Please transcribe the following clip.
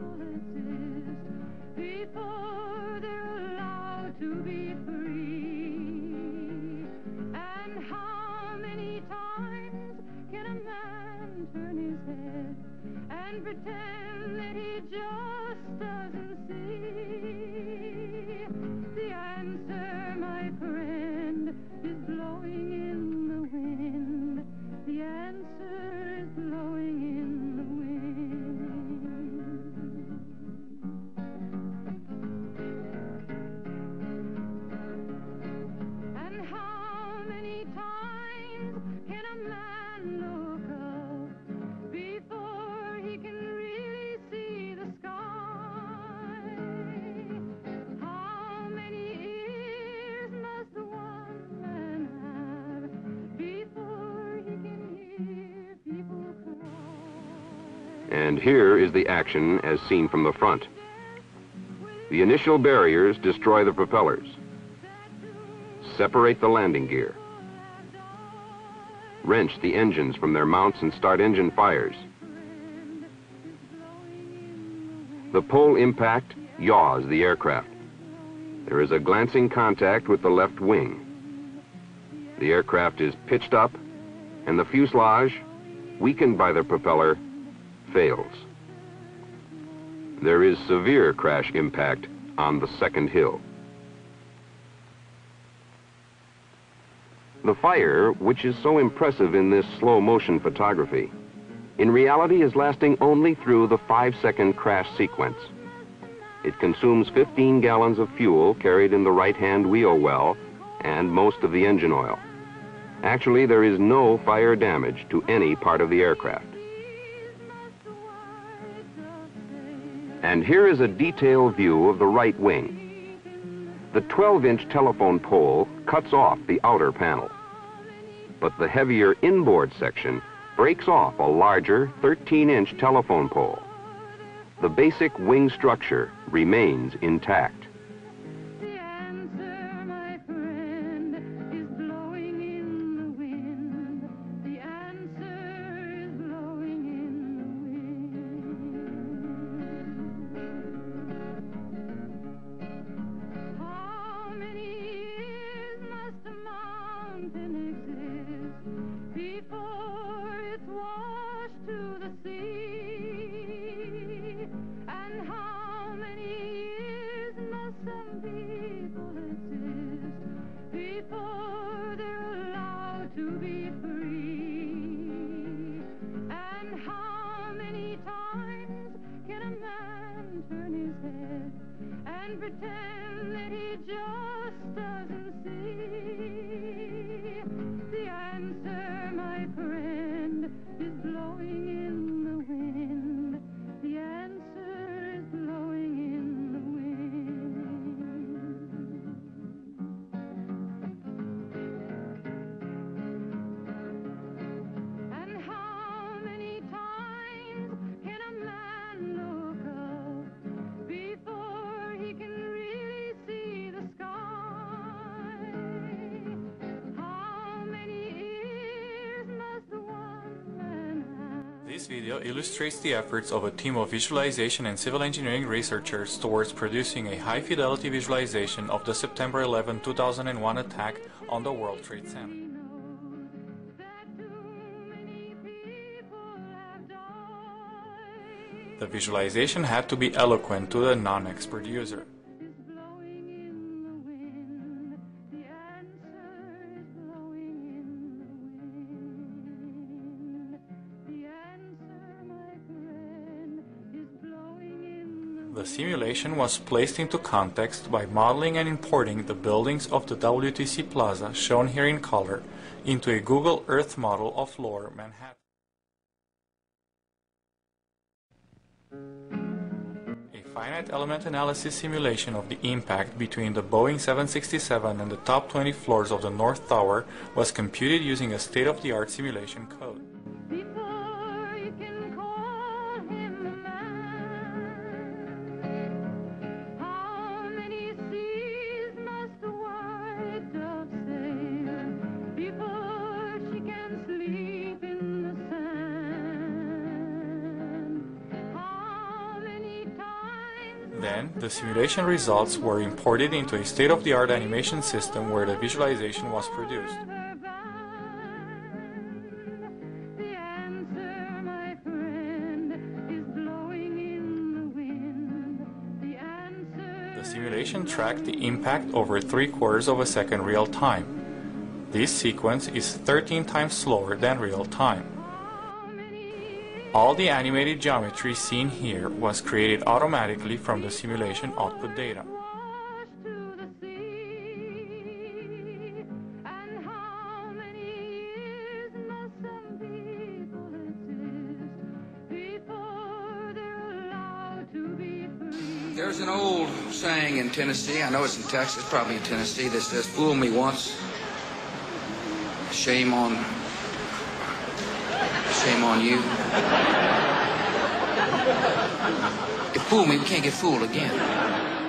Mm-hmm. And here is the action as seen from the front. The initial barriers destroy the propellers, separate the landing gear, wrench the engines from their mounts and start engine fires. The pole impact yaws the aircraft. There is a glancing contact with the left wing. The aircraft is pitched up, and the fuselage, weakened by the propeller, fails. There is severe crash impact on the second hill. The fire, which is so impressive in this slow motion photography, in reality is lasting only through the five second crash sequence. It consumes 15 gallons of fuel carried in the right hand wheel well and most of the engine oil. Actually, there is no fire damage to any part of the aircraft. And here is a detailed view of the right wing. The 12-inch telephone pole cuts off the outer panel. But the heavier inboard section breaks off a larger 13-inch telephone pole. The basic wing structure remains intact. His head and pretend that he just doesn't see? This video illustrates the efforts of a team of visualization and civil engineering researchers towards producing a high-fidelity visualization of the September 11, 2001 attack on the World Trade Center. The visualization had to be eloquent to the non-expert user. The simulation was placed into context by modeling and importing the buildings of the WTC Plaza, shown here in color, into a Google Earth model of Lower Manhattan. A finite element analysis simulation of the impact between the Boeing 767 and the top 20 floors of the North Tower was computed using a state-of-the-art simulation Then, the simulation results were imported into a state-of-the-art animation system where the visualization was produced. The simulation tracked the impact over three quarters of a second real time. This sequence is 13 times slower than real time. All the animated geometry seen here was created automatically from the simulation output data. washed to the sea. And how many years must some people exist before they're allowed to be free? There's an old saying in Tennessee, I know it's in Texas, probably in Tennessee, that says, fool me once, shame on, shame on you. If fool me, we can't get fooled again.